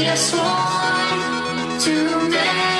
have sworn to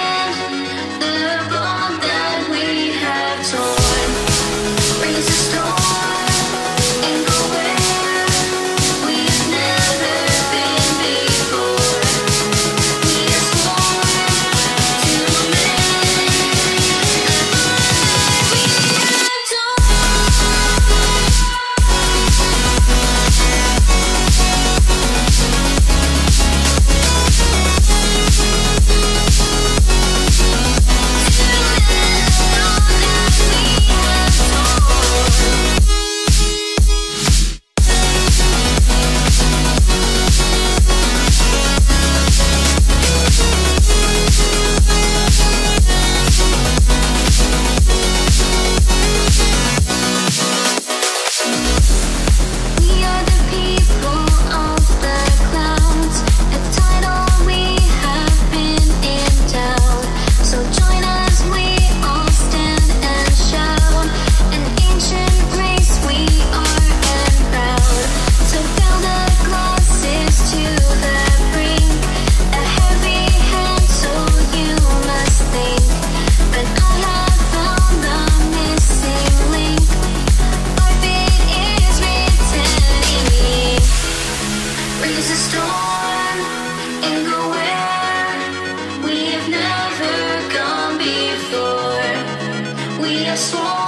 I'm sorry.